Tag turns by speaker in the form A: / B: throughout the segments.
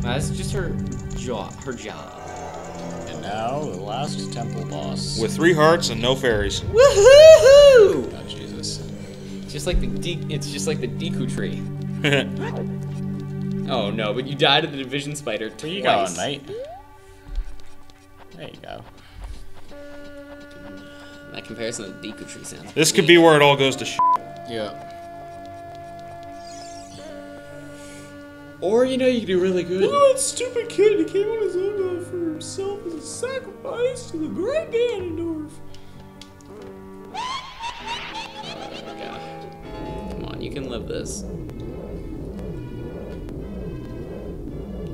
A: That's just her jaw, her job.
B: And now the last temple boss.
C: With three hearts and no fairies.
A: Woohoo!
B: oh Jesus.
A: Just like the de- it's just like the Deku tree. Oh no, but you died of the division spider twice.
B: Where you going, mate? There you go.
A: That comparison of the Deku tree sounds.
C: this could be where it all goes to sh.
B: Yeah.
A: Or you know you could do really good.
D: that stupid kid that came on his own uh, for himself as a sacrifice to the great Ganondorf.
A: Oh, God. Come on, you can live this.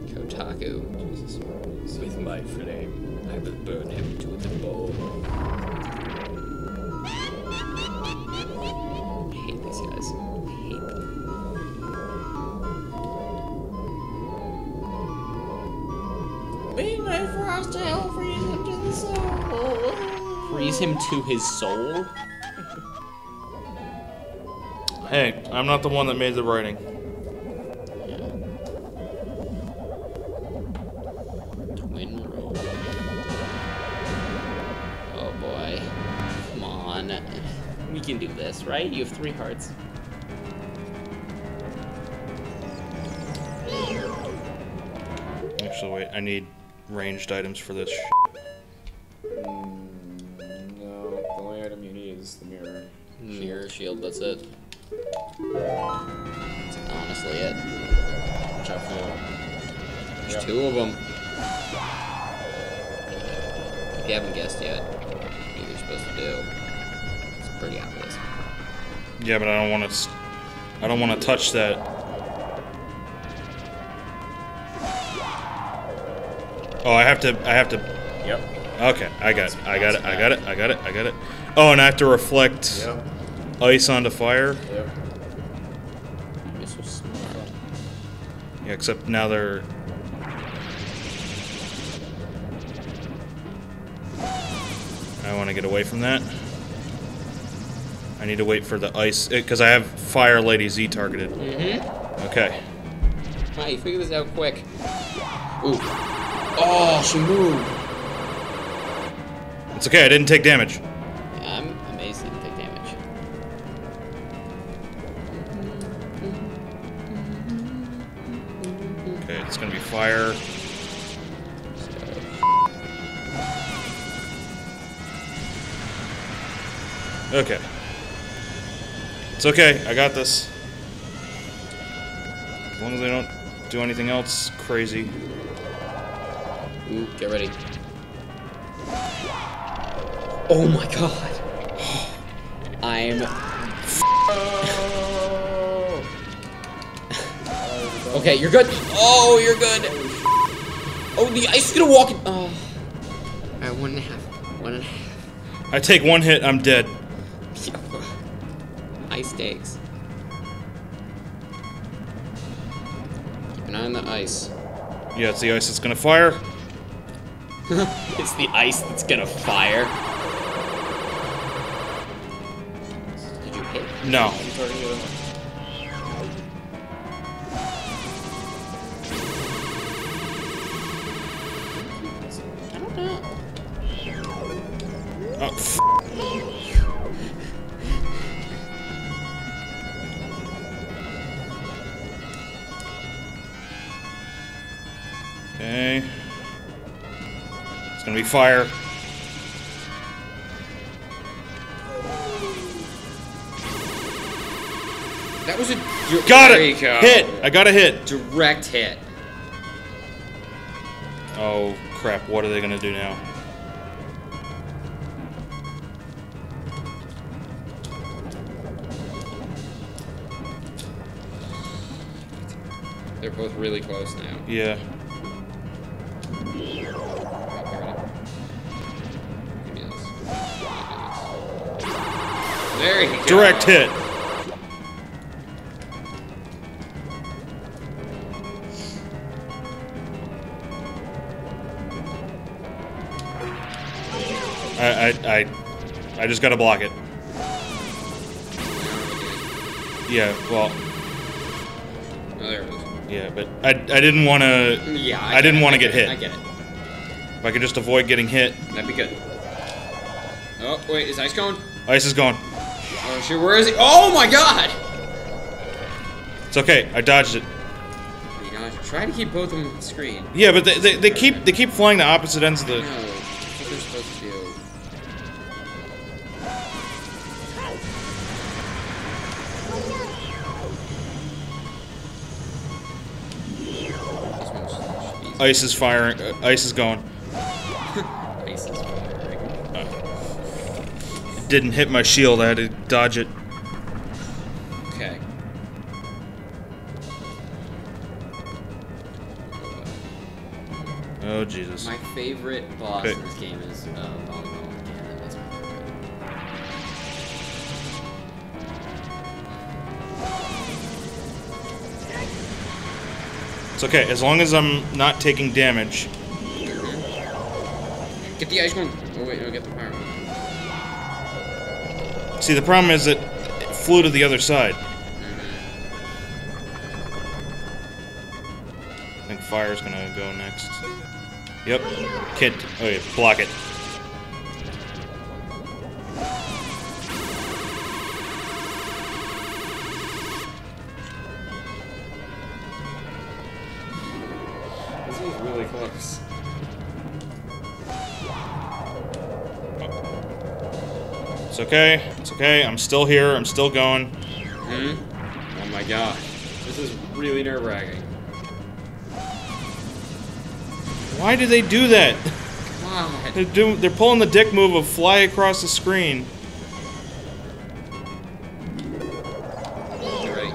A: Kotake. Jesus. With my flame, I will burn him to the bone.
D: Him to
A: his soul?
C: Hey, I'm not the one that made the writing.
A: Twinrova. Oh boy. Come on. We can do this, right? You have three hearts.
C: Actually, wait, I need ranged items for this.
D: Mirror.
A: Mirror shield, that's it. That's honestly it.
D: Watch out for the
A: There's
D: Yep.
A: two of them. If you haven't guessed yet, what you're supposed to do, it's pretty obvious.
C: yeah, but I don't want to. I don't want to touch that. Oh, I have to. I have to.
D: Yep.
C: Okay, I got it. I got it. I got it. I got it. I got it. Oh, and I have to reflect
D: Yep.
C: Ice onto fire.
D: Yep.
A: You're so smart.
C: Yeah, except now they're. I want to get away from that. I need to wait for the ice because I have Fire Lady Z targeted.
A: Mm-hmm.
C: Okay.
A: Wow, you figured this out quick. Ooh. Oh, she moved.
C: It's okay. I didn't take damage. Fire. Okay. It's okay. I got this. As long as they don't do anything else crazy.
A: Ooh, get ready. Oh my god. I'm. okay, you're good. Oh, you're good. Oh, the ice is gonna walk in. Oh. Alright, one and a half. One and a half.
C: I take one hit, I'm dead.
A: Ice stakes. Keep an eye on the ice.
C: Yeah, it's the ice that's gonna fire.
A: It's the ice that's gonna fire. Did you hit?
C: No. Gonna be fire.
A: That was a
C: Got
A: there
C: it!
A: you go.
C: Hit! I got a hit.
A: Direct hit.
C: Oh crap, what are they gonna do now?
A: They're both really close now.
C: Yeah. Direct hit. I, I, I, I just gotta block it. Yeah, well,
A: Oh, there it is.
C: Yeah, but I, I didn't want to.
A: Yeah,
C: I, didn't
A: get
C: want to
A: it,
C: get hit.
A: I get it.
C: If I could just avoid getting hit.
A: That'd be good. Oh, wait, is ice going?
C: Ice is gone.
A: Oh, shit, where is he? Oh my god!
C: It's okay. I dodged it.
A: You know, try to keep both of them on the screen.
C: Yeah, but they, they, they keep they keep flying the opposite ends of the.
A: that's what they're supposed to do. This one's should be easy.
C: Ice is firing. Uh, ice is going. Didn't hit my shield. I had to dodge it.
A: Okay.
C: Oh Jesus.
A: My favorite boss
C: Okay.
A: in this game is uh, Volleyball with Ganon. That's my favorite.
C: It's okay as long as I'm not taking damage.
A: Get the ice one. Oh wait, no, get the one.
C: See, the problem is that it flew to the other side. I think fire's gonna go next. Yep. Kid. Oh yeah, block it. It's okay. It's okay. I'm still here. I'm still going.
A: Hmm? Oh my god. This is really nerve wracking.
C: Why do they do that?
A: God.
C: They're doing. They're pulling the dick move of fly across the screen.
A: You're right.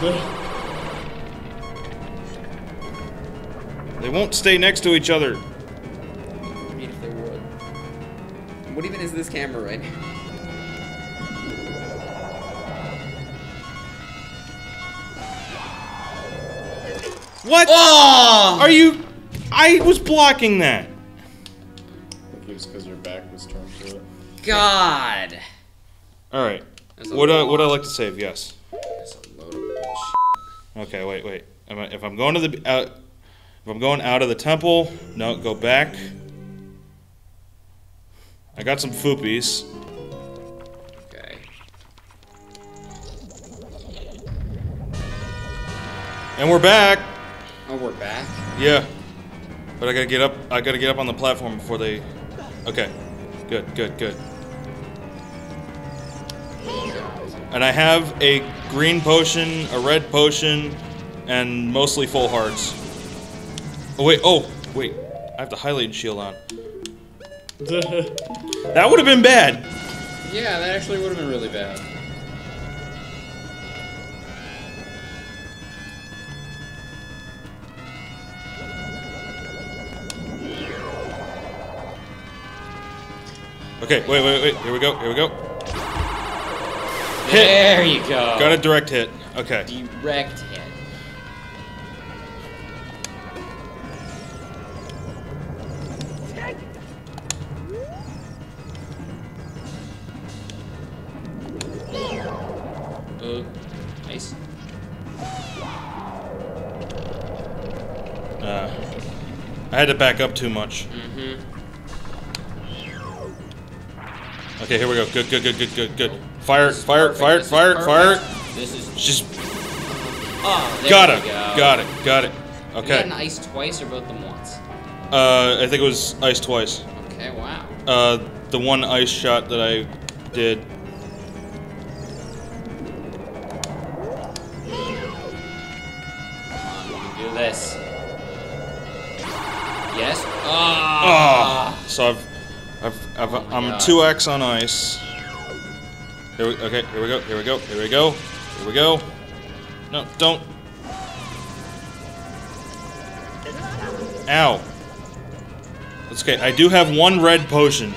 A: The.
C: They won't stay next to each other.
A: Camera right now?
C: What?
A: Oh!
C: Are you? I was blocking that.
B: I think it was because your back was turned to it.
A: God.
C: All right.
A: What a
C: Would I
A: lot.
C: would I like to save? Yes.
A: That's a load of.
C: Okay. Wait. Wait. If I'm going to the out, if I'm going out of the temple, no, go back. I got some foopies.
A: Okay.
C: And we're back.
A: Oh, we're back?
C: Yeah. But I gotta get up. I gotta get up on the platform before they. Okay. Good. Good. Good. And I have a green potion, a red potion, and mostly full hearts. Oh wait. Oh wait. I have the highlight shield on. That would have been bad.
A: Yeah, that actually would have been really bad.
C: Okay. Wait. Wait. Wait. Here we go. Here we go. Hit.
A: There you go.
C: Got a direct hit. Okay.
A: Direct nice.
C: Uh, I had to back up too much.
A: Mm-hmm.
C: Okay. Here we go. Good. Good. Good. Good. Good. Good. Fire. Fire. Fire.
A: This
C: Fire. Fire.
A: This is
C: Just
A: oh, there
C: got it.
A: go.
C: Got it. Got it. Okay.
A: an ice twice or both them once?
C: Uh, I think it was ice twice.
A: Okay, wow.
C: Uh, the one ice shot that I did. I'm
A: God.
C: two X on ice. Here we, okay. Here we go. Here we go. Here we go. Here we go. No, don't. Ow. That's okay. I do have one red potion.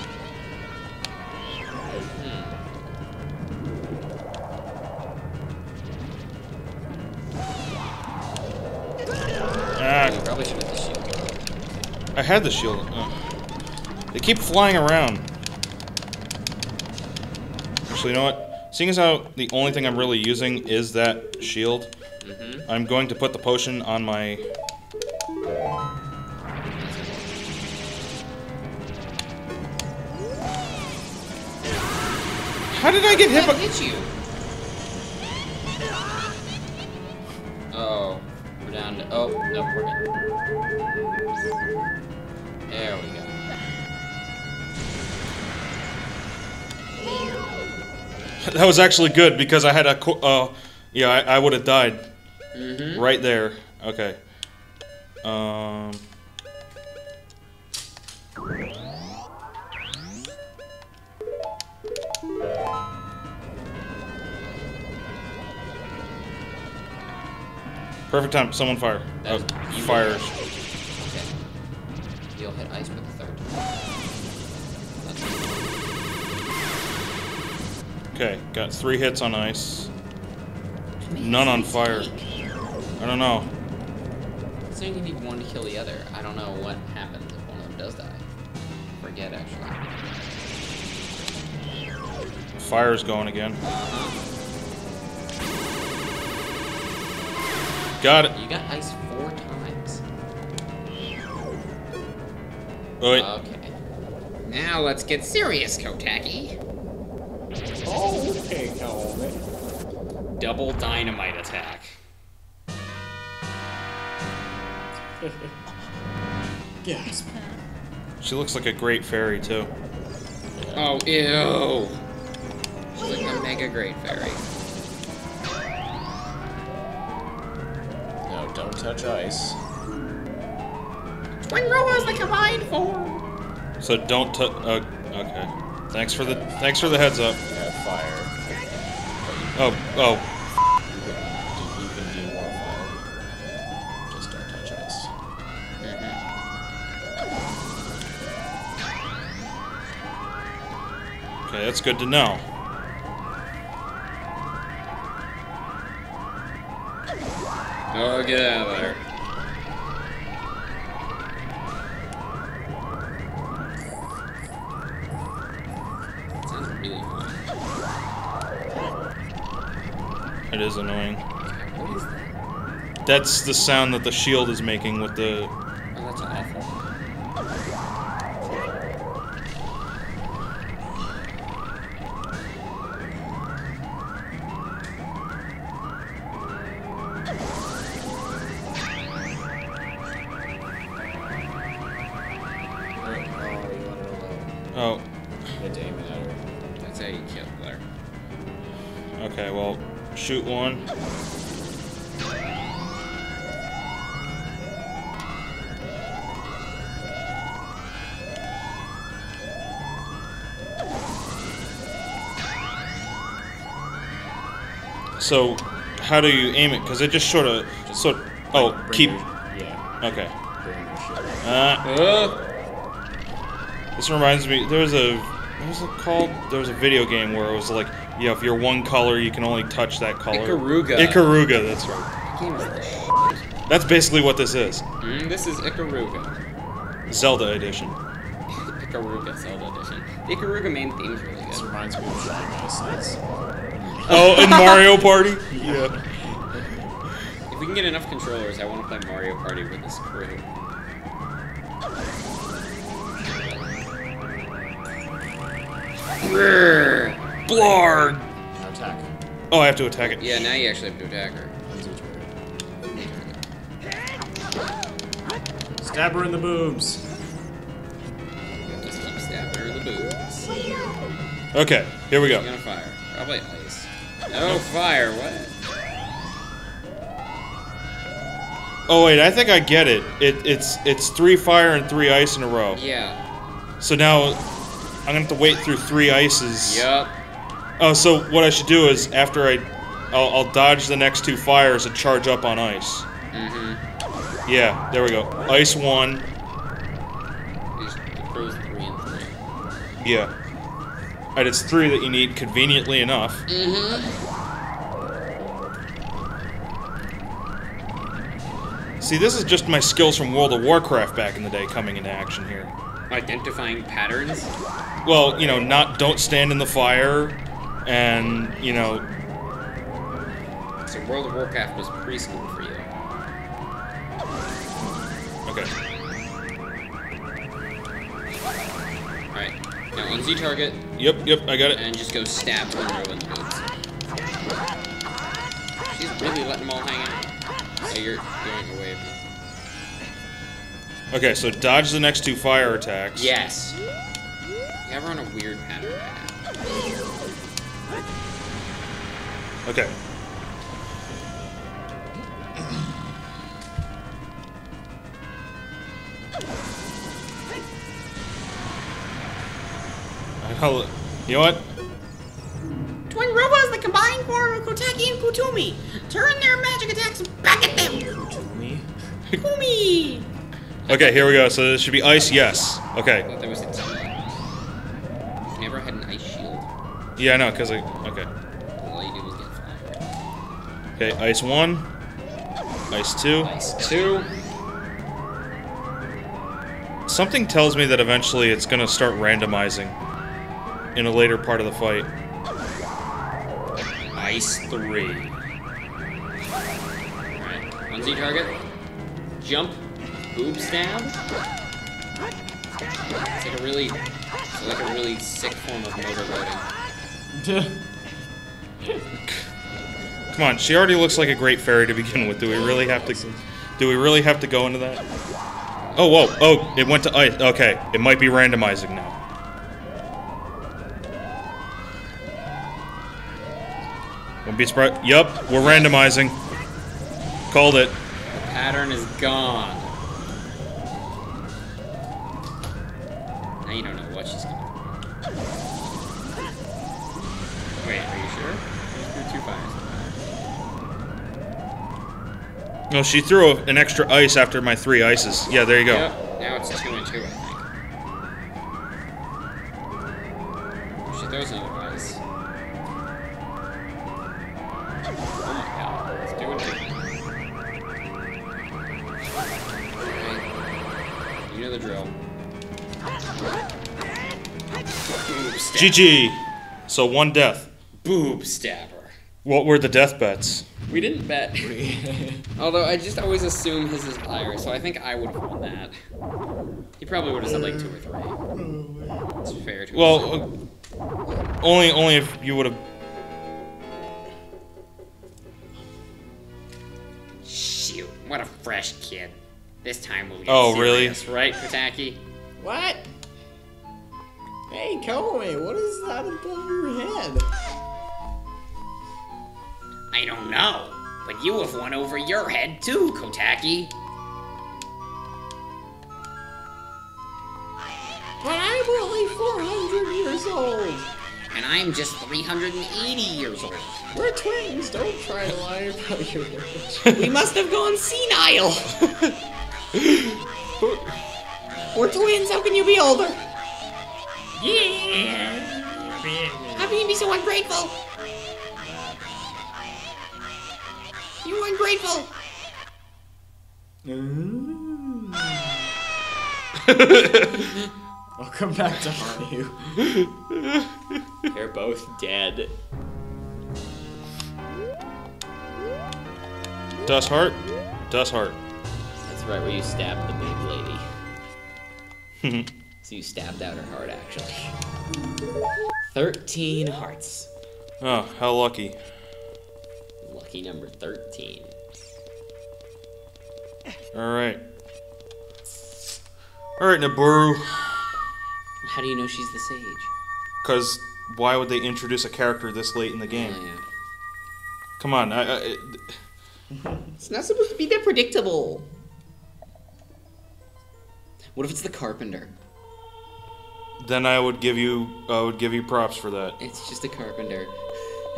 C: Ah,
A: You probably should have the shield.
C: I had the shield. Ugh. They keep flying around. Actually, you know what? seeing as how the only thing I'm really using is that shield,
A: Mm-hmm.
C: I'm going to put the potion on my. How did I get hit?
A: That hit you. Oh, we're down to. Oh, no, we're good. There we go.
C: That was actually good because I had a. co- Uh, yeah, I, I would have died
A: Mm-hmm.
C: right there. Okay. Um. Perfect time. Someone fire. Oh,
A: you
C: fires.
A: Okay. You'll hit ice with the third.
C: Okay, got three hits on ice. None on fire. I don't know.
A: So you need one to kill the other. I don't know what happens if one of them does die. Forget actually.
C: Fire's going again. Got it.
A: You got ice four times.
C: Wait.
A: Okay. Now let's get serious, Kotake.
B: Oh, okay, Calvin.
A: Double dynamite attack.
B: Gasp.
C: She looks like a great fairy too.
A: Oh, ew. She's like a mega great fairy.
B: No, don't touch ice.
A: Twinrova's the combined form.
C: So don't touch. Uh, okay. Thanks for the thanks for the heads up.
B: You have fire.
C: Oh oh.
B: You can do more fire. Just don't touch ice.
C: Okay, that's good to know.
A: Oh, get out of there. Sounds really annoying.
C: It is annoying.
A: What is that?
C: That's the sound that the shield is making with the.
A: Oh, that's awful.
C: So, how do you aim it? Because it just sort of, so. Oh,
B: Bring
C: keep.
B: your- yeah,
C: Okay.
B: bring your shield.
C: Uh,
A: Oh!
C: This reminds me. There was a what was it called? There was a video game where it was like, you know, if you're one color, you can only touch that color.
A: Ikaruga.
C: Ikaruga. That's right.
A: Game is the sh-
C: That's basically what this is.
A: mm, This is Ikaruga.
C: Zelda edition.
A: Ikaruga Zelda Edition. The Ikaruga main theme is really good.
B: This
A: good.
B: reminds me of Shy Guys. That's
C: Oh, in Mario Party. Yeah.
A: If we can get enough controllers, I want to play Mario Party with this crew.
C: Blarg.
B: now attack.
C: Oh, I have to attack it.
A: Yeah, now you actually have to attack her.
B: Use each word. Stab her in the boobs.
A: You have to keep stabbing her in the boobs.
C: Okay, here we
A: You're
C: go.
A: gonna fire. Probably No fire, what?
C: Oh wait, I think I get it. It it's it's three fire and three ice in a row.
A: Yeah.
C: So now I'm gonna have to wait through three ices.
A: Yup.
C: Oh, so what I should do is after I, I'll, I'll dodge the next two fires and charge up on ice.
A: Mm-hmm.
C: Yeah, there we go. Ice one.
A: These the crew's three and three.
C: Yeah. And it's three that you need conveniently enough.
A: Mm-hmm.
C: See, this is just my skills from World of Warcraft back in the day coming into action here.
A: Identifying patterns.
C: Well, you know, not don't stand in the fire, and you know,
A: So World of Warcraft was preschool for you.
C: okay.
A: Alright. Now on Z target
C: Yep, yep, I got it.
A: and just go stab Monroe in the boots. She's really letting them all hang out. Oh, you're going away
C: Okay, so dodge the next two fire attacks.
A: Yes. Yeah, we're on a weird pattern right now.
C: Okay. I'll- You know what?
E: Twin robots, the combined form of Kotake and Kutumi. Turn their magic attacks back at them.
B: Kutumi.
E: Kumi.
C: Okay, here we go. So this should be ice, yes.
A: I
C: Okay.
A: thought there was a T. Never had an ice shield.
C: Yeah, I know, because I. Okay.
A: All you do is get fire.
C: Okay, ice one. Ice two.
A: Ice two.
C: Something tells me that eventually it's gonna start randomizing in a later part of the fight.
A: Ice three. Alright. On Z target. Jump. Boob stab. It's like a really like a really sick form of motorboating.
C: Come on, she already looks like a great fairy to begin with. Do we really have to? Do we really have to go into that? Oh, whoa! Oh, it went to ice. Okay, it might be randomizing now. Won't be surprised. Yup, we're randomizing. Called it.
A: The pattern is gone. Now you don't know what she's gonna do. Wait, are you sure? Oh, she threw two fires.
C: No, she threw a, an extra ice after my three ices. Yeah, there you go.
A: Yep. Now it's two and two, I think. She throws another
C: GG. So one death.
A: Boob stabber.
C: What were the death bets?
A: We didn't bet. Although I just always assume his is higher, so I think I would have won that. He probably would have said like two or three. It's fair to.
C: Well, uh, only only if you would have.
A: Shoot, what a fresh kid. This time we'll get
C: Oh, really?
A: serious, right, Kotake?
D: What? Hey, Koume, what is that above your head?
A: I don't know, but you have one over your head too, Kotake.
D: But I'm only 400 years old.
A: And I'm just 380 years old.
D: We're twins. Don't try to lie about your age.
E: We must have gone senile. We're twins. How can you be older? Yeah. How can you be so ungrateful? You are ungrateful.
D: I'll come back to haunt you.
A: They're both dead.
C: Dust Heart? Dust Heart.
A: That's right, where you stabbed the big lady. so you stabbed out her heart, actually. 13 hearts.
C: Oh, how lucky.
A: Lucky number 13.
C: Alright. Alright, Nabooru.
A: How do you know she's the sage?
C: Because why would they introduce a character this late in the game?
A: Oh, yeah.
C: Come on, I, I,
E: It's not supposed to be that predictable.
A: What if it's the carpenter?
C: Then I would give you, I would give you props for that.
A: It's just a carpenter.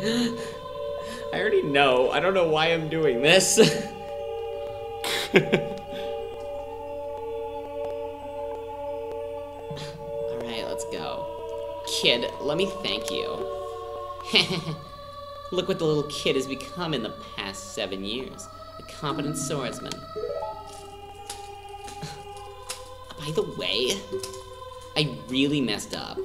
A: I already know. I don't know why I'm doing this. Alright, let's go. Kid, let me thank you. Look what the little kid has become in the past seven years. A competent swordsman. By the way, I really messed up.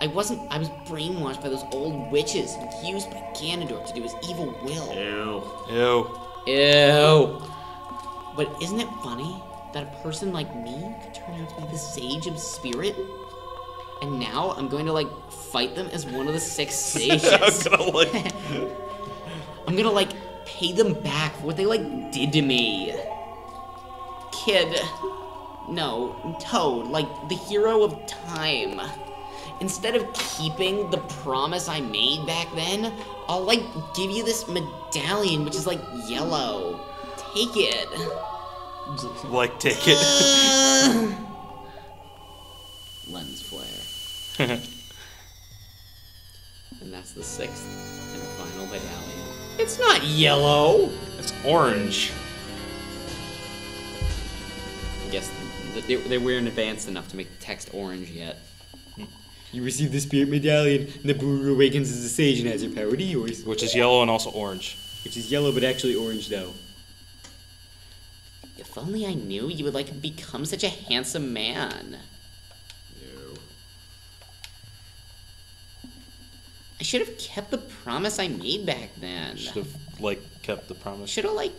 A: I wasn't. I was brainwashed by those old witches and used by Ganondorf to do his evil will.
B: Ew.
C: Ew.
A: Ew. But isn't it funny that a person like me could turn out to be the sage of spirit? And now I'm going to like fight them as one of the six sages.
C: I'm gonna like.
A: I'm gonna like pay them back for what they like did to me. Kid. No, Toad, like the hero of time. Instead of keeping the promise I made back then, I'll like give you this medallion which is like yellow. Take it.
C: Like, take it.
A: Lens flare. and that's the sixth and final medallion. It's not yellow.
C: it's orange.
A: I guess they, they weren't advanced enough to make the text orange yet.
F: You receive the spirit medallion, and Nabooru awakens as a sage and has your power to yours.
C: Which is yellow and also orange.
F: Which is yellow, but actually orange, though.
A: If only I knew you would like become such a handsome man.
B: Ew.
A: I should have kept the promise I made back then.
C: Should have, like, kept the promise.
A: Should have like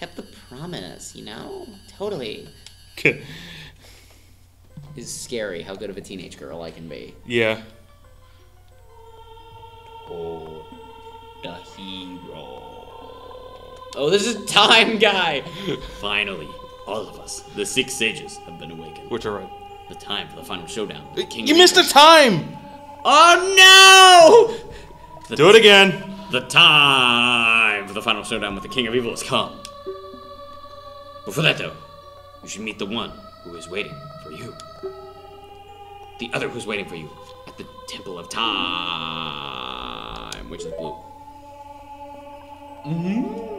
A: kept the promise, you know? Totally. It's scary how good of a teenage girl I can be.
C: yeah.
F: Oh, the hero.
A: Oh, this is time guy.
F: Finally, all of us, the six sages, have been awakened.
C: Which are right.
F: The time for the final showdown. the King
C: You missed the time!
A: Oh
F: The,
C: Do it again.
F: The time for the final showdown with the King of Evil has come. Before that, though, you should meet the one who is waiting for you. The other who's waiting for you at the Temple of Time, which is blue. Mm.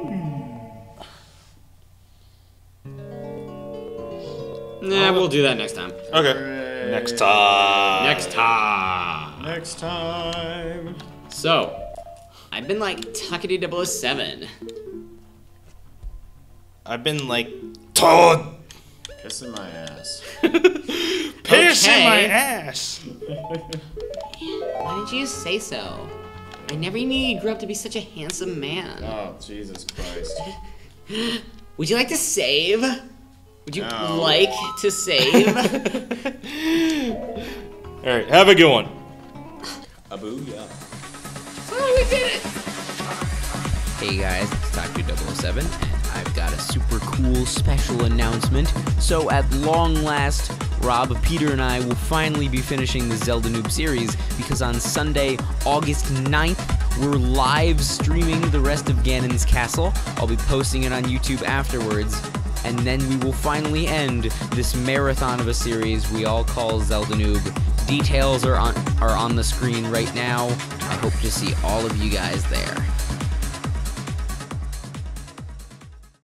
F: Nah, we'll do that next time.
C: Okay. Next time.
F: Next time.
B: Next time.
A: So, I've been like Takati 007.
C: I've been like Toad
B: Kissing my ass.
C: piercing
A: Okay.
C: my ass.
A: Why didn't you say so? I never knew you grew up to be such a handsome man.
B: Oh, Jesus Christ.
A: Would you like to save? Would you
B: No.
A: like to save?
C: All right, have a good one.
B: Abu, yeah.
A: oh, we did it!
G: Hey guys, it's Dr. 007, and I've got a super cool special announcement. So, at long last, Rob, Peter, and I will finally be finishing the Zelda Noob series because on Sunday, August 9th, we're live streaming the rest of Ganon's Castle. I'll be posting it on YouTube afterwards. And then we will finally end this marathon of a series we all call Zelda Noob. Details are on are on the screen right now. I hope to see all of you guys there.